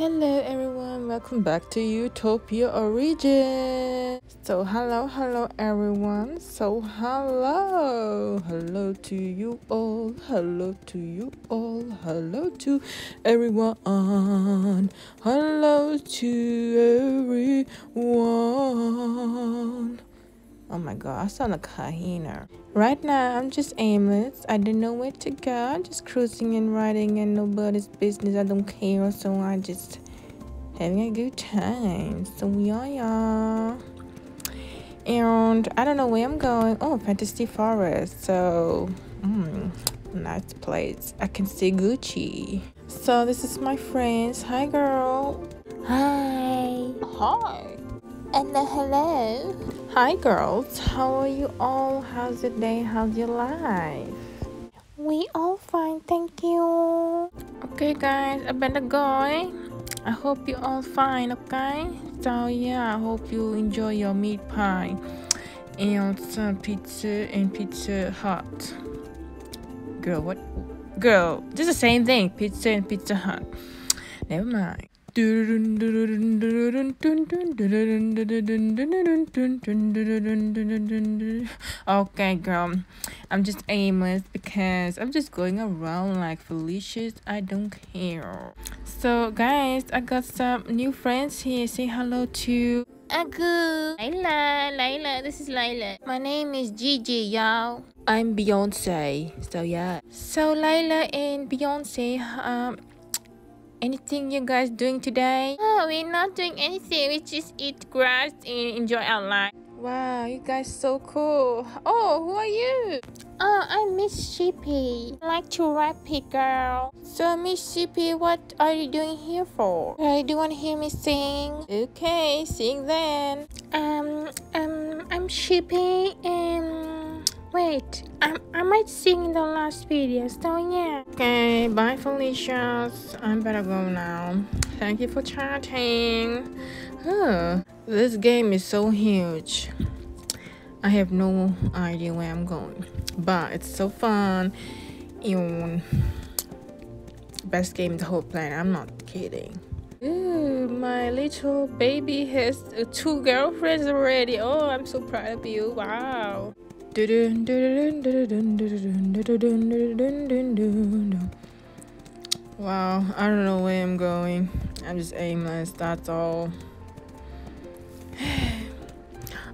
Hello everyone, welcome back to Utopia Origin. So hello, hello everyone. So hello, hello to you all, hello to you all, hello to everyone, hello to everyone. Oh my god, I sound like a hyena. Right now, I'm just aimless. I don't know where to go. I'm just cruising and riding and nobody's business. I don't care, so I'm just having a good time. So yeah, yeah. And I don't know where I'm going. Oh, Fantasy Forest. So, mm, nice place. I can see Gucci. So this is my friends. Hi, girl. Hi. Hi. And hello. Hi, girls. How are you all? How's your day? How's your life? We all fine, thank you. Okay, guys, I better go. Eh? I hope you all fine, okay? So yeah, I hope you enjoy your meat pie and some pizza and pizza hut. Girl, what? Girl, just the same thing. Pizza and pizza hut. Never mind. Okay, girl. I'm just aimless because I'm just going around like Felicia's. I don't care. So, guys, I got some new friends here. Say hello to Agu. Layla, Layla, this is Layla. My name is Gigi, y'all. I'm Beyonce. So yeah. So Layla and Beyonce, um, anything you guys doing today? Oh, we're not doing anything. We just eat grass and enjoy our life. Wow, you guys so cool. Oh, who are you? Oh, I'm Miss Sheepy. I like to rap it, girl. So, Miss Sheepy, what are you doing here for? Uh, do you want to hear me sing? Okay, sing then. Um, um, I'm Sheepy and wait, I, I might sing in the last video, so yeah. Okay, bye Felicia. I'm better go now. Thank you for chatting. Huh, this game is so huge. I have no idea where I'm going, but it's so fun. And best game the whole planet. I'm not kidding. Ooh, my little baby has two girlfriends already. Oh, I'm so proud of you. Wow. Wow, I don't know where I'm going. I'm just aimless, that's all.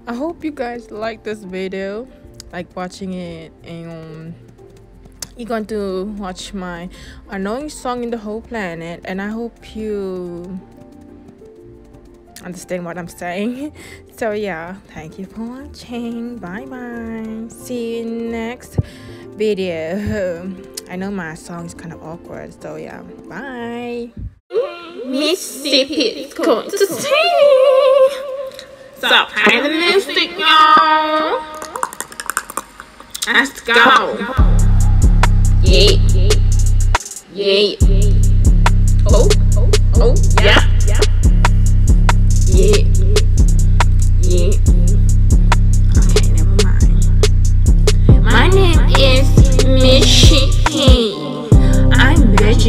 I hope you guys like this video, like watching it, and you're going to watch my annoying song in the whole planet, and I hope you understand what I'm saying. So yeah, thank you for watching. Bye bye. See you next video. I know my song is kind of awkward, so yeah. Bye. Miss Sheepy is going to sing. So play the music, y'all. Let's go. Yeah. Yeah. Oh. Oh. oh. Yeah. Yeah.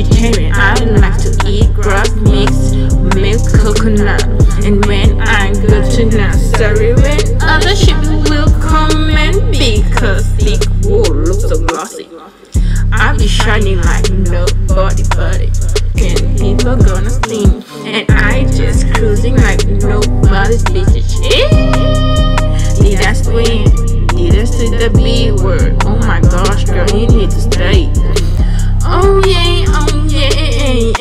Vegetarian. I like to eat grass mixed milk coconut. And when I go to nursery, when other sheep will come and because thick wool looks so glossy. I'll be shining like nobody buddy. And people gonna sing. And I just cruising like nobody's. Eh? Did I swim? Did I see the B word? Oh my gosh, girl, you need to stay. Oh yeah,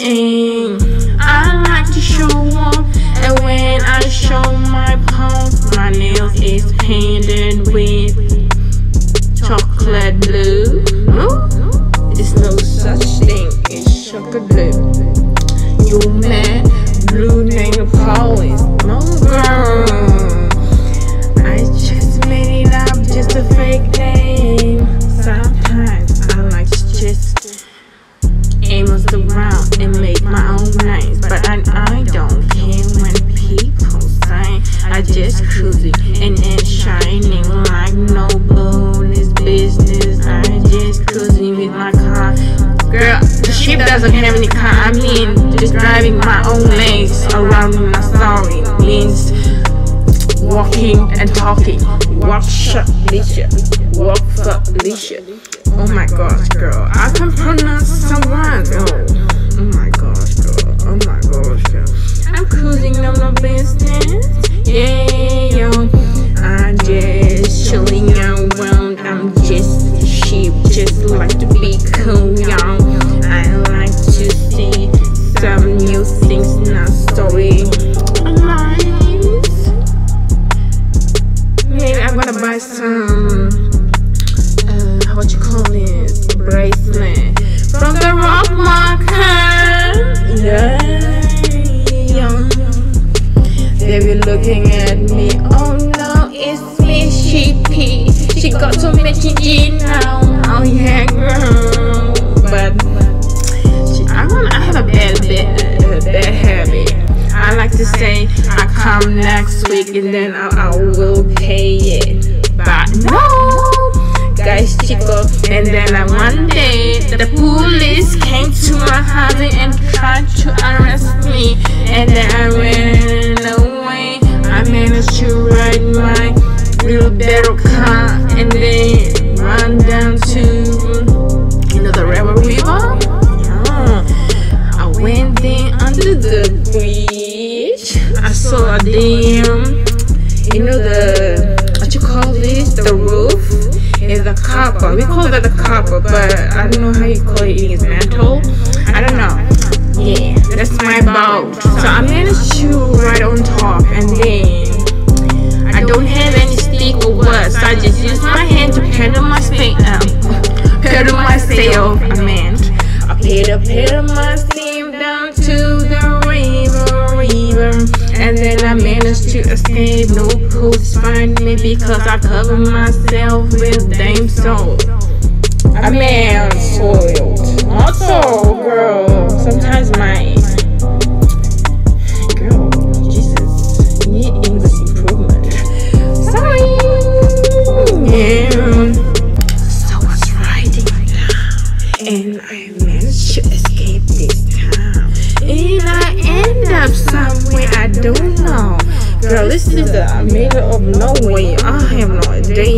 I like to show off, and when I show my palms, my nails is painted with chocolate blue. Ship doesn't have any car. I mean, just driving my own legs around my story means walking and talking. Walk shut leisure. Walk for leisure. Oh my gosh, girl. I can pronounce some words. Oh my gosh, some. Uh, what you call it? Bracelet from the rock market. Yeah. They be looking at me. Oh no, it's me, Sheepy. She got so much G now. Oh yeah, girl. But she, I want. I have a bad, bad, bad habit. I like to say I come next week and then I, I will pay it. Chico. And then uh, one day the police came to my house and tried to arrest me. And then I ran away. I managed to ride my battle car that's my boat. So I managed to ride on top, and then I don't have any stick or words. So I just use my hand to pedal my sail. Um, pedal my sail. I meant. I pedal, pedal my steam down to the river, river, and then I managed to escape. No police find me because I cover myself with damn soap. I mean, soiled, not so, girl. Sometimes my this is the middle of nowhere. I have no idea.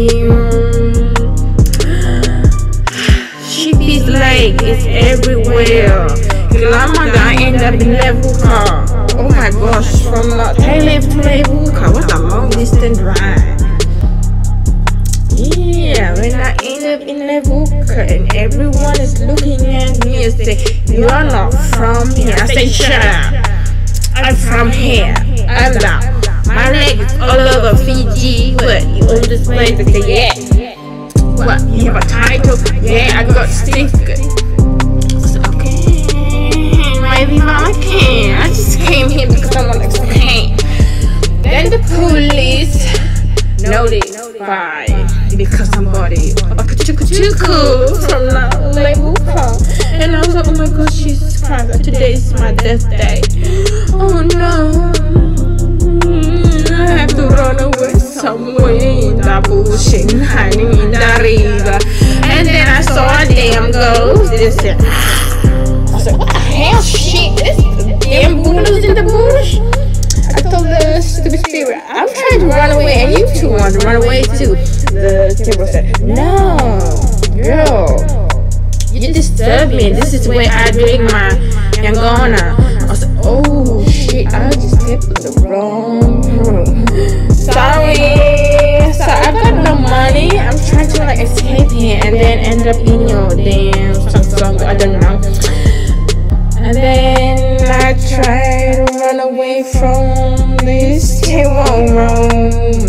Is like it's everywhere. Glamada I end up in Levuka. Oh my gosh, from uh, Thailand to Levuka. What a long distance drive. Yeah, when I end up in Levuka and everyone is looking at me and say, You are not from here. I say, Shut up. I'm from here. I'm not. My leg is all over Fiji. What? You this place? I say, Yeah. What? You have a title? Yeah, I got. I said, Okay. Maybe Mama can. I just came here because I want to explain. Then the police notified because somebody a kachukachuku from the label car. And I was like, oh my gosh, Jesus Christ, today is my death day. Oh no. Run away somewhere in the bush and hiding in the river. And then I saw a damn ghost. Said, I was like, what the hell? Shit, this damn Buddha's in the bush. I told the stupid spirit, I'm trying to run away and you two want to run away too. The temple said, No, girl, you disturb me. This is where I drink my Yangona. And then end up in your damn Samsung. I don't know. And then I try to run away from this terrible room.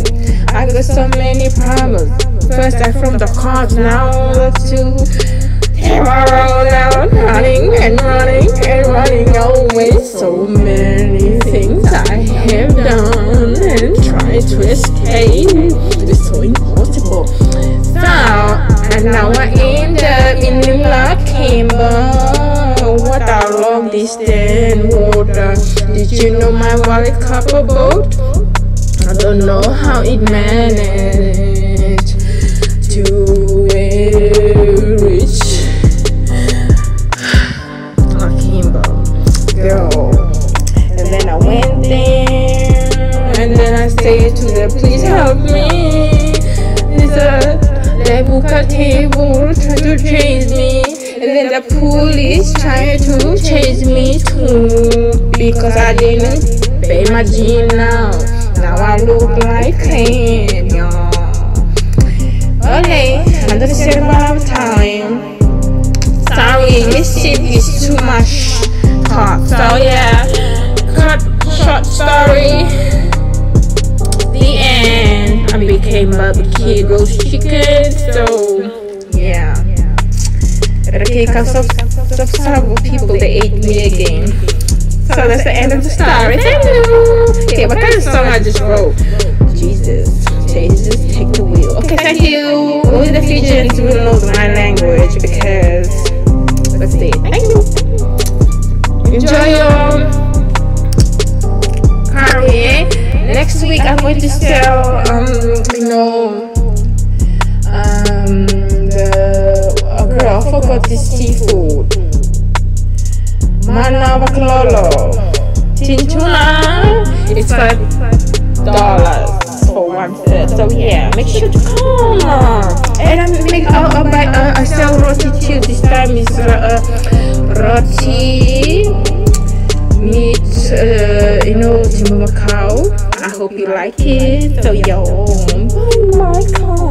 I got so many problems. First I from the cops, now the two terror now running and running and running away. So many things I have done and tried to escape. It's so impossible. So and now I end up in the black chamber Without long distance water. Did you know my wallet copper boat? I don't know how it managed to reach Black chamber Girl And then I went there. And then I said to them, please help me. There's a table, try to chase me. And then the police try to chase me too. Because I didn't pay my G now. Now I look like Kenya. Okay, another about time. Sorry, this shit is too much talk. So I became kid roast chicken. So yeah. Okay, cause of, of several people they ate me again. So that's the end of the story. Thank you. Okay, what kind of song I just wrote? Jesus, Jesus, take the wheel. Okay, thank you. Only the Fijians will know my language because let's see. Thank you. Enjoy your Next week I'm going to sell um you know um the oh girl I forgot the seafood. Mana baklolo. Tinchuna. It's five dollars for one set. So yeah, make sure to come. And I make I'll, I'll buy uh, I sell roti too. This time is uh, roti meat. Uh, you know Timber Macau. I hope you like it. So yo, bye my